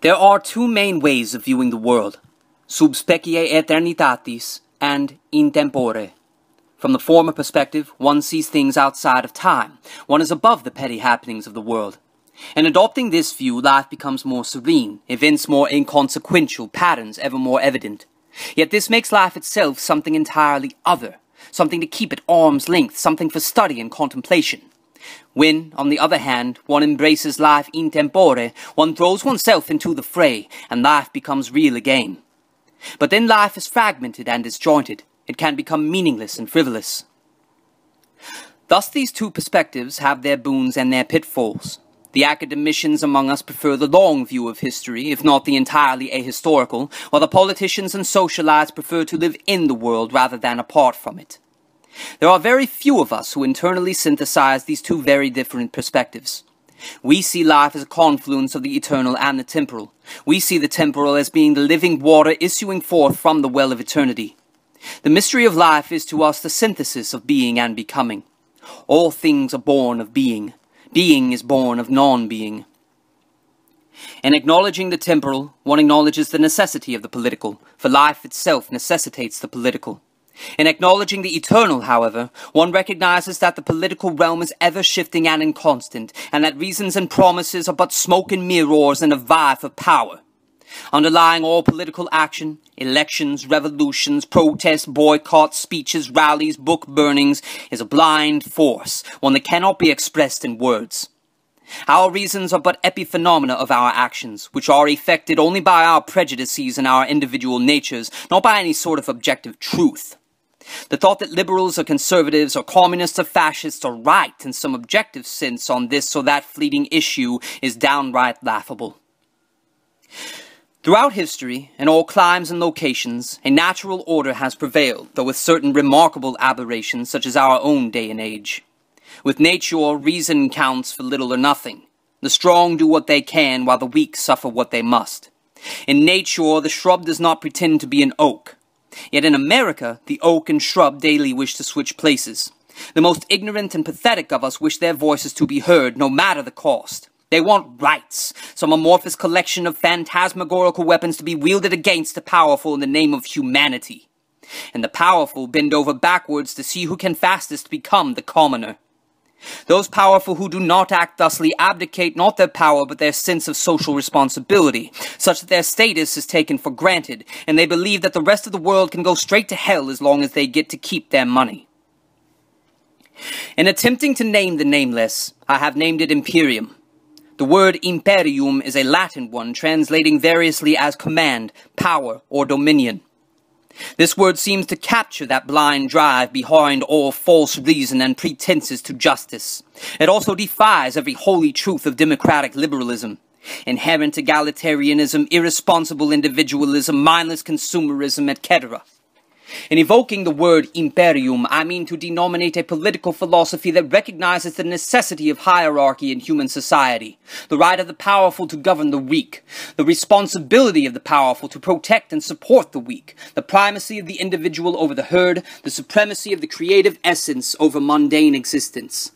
There are two main ways of viewing the world, sub specie aeternitatis and in tempore. From the former perspective, one sees things outside of time. One is above the petty happenings of the world. In adopting this view, life becomes more serene, events more inconsequential, patterns ever more evident. Yet this makes life itself something entirely other, something to keep at arm's length, something for study and contemplation. When, on the other hand, one embraces life in tempore, one throws oneself into the fray, and life becomes real again. But then life is fragmented and disjointed. It can become meaningless and frivolous. Thus these two perspectives have their boons and their pitfalls. The academicians among us prefer the long view of history, if not the entirely ahistorical, while the politicians and socialites prefer to live in the world rather than apart from it. There are very few of us who internally synthesize these two very different perspectives. We see life as a confluence of the eternal and the temporal. We see the temporal as being the living water issuing forth from the well of eternity. The mystery of life is to us the synthesis of being and becoming. All things are born of being. Being is born of non-being. In acknowledging the temporal, one acknowledges the necessity of the political, for life itself necessitates the political. In acknowledging the eternal, however, one recognizes that the political realm is ever shifting and inconstant, and that reasons and promises are but smoke and mirrors in a vie for power. Underlying all political action, elections, revolutions, protests, boycotts, speeches, rallies, book burnings, is a blind force, one that cannot be expressed in words. Our reasons are but epiphenomena of our actions, which are effected only by our prejudices and our individual natures, not by any sort of objective truth. The thought that liberals or conservatives or communists or fascists are right in some objective sense on this or that fleeting issue is downright laughable. Throughout history, in all climes and locations, a natural order has prevailed, though with certain remarkable aberrations such as our own day and age. With nature, reason counts for little or nothing. The strong do what they can, while the weak suffer what they must. In nature, the shrub does not pretend to be an oak, Yet in America, the oak and shrub daily wish to switch places. The most ignorant and pathetic of us wish their voices to be heard, no matter the cost. They want rights, some amorphous collection of phantasmagorical weapons to be wielded against the powerful in the name of humanity. And the powerful bend over backwards to see who can fastest become the commoner. Those powerful who do not act thusly abdicate not their power but their sense of social responsibility, such that their status is taken for granted, and they believe that the rest of the world can go straight to hell as long as they get to keep their money. In attempting to name the nameless, I have named it Imperium. The word imperium is a Latin one translating variously as command, power, or dominion. This word seems to capture that blind drive behind all false reason and pretenses to justice. It also defies every holy truth of democratic liberalism. Inherent egalitarianism, irresponsible individualism, mindless consumerism, etc. In evoking the word imperium, I mean to denominate a political philosophy that recognizes the necessity of hierarchy in human society, the right of the powerful to govern the weak, the responsibility of the powerful to protect and support the weak, the primacy of the individual over the herd, the supremacy of the creative essence over mundane existence.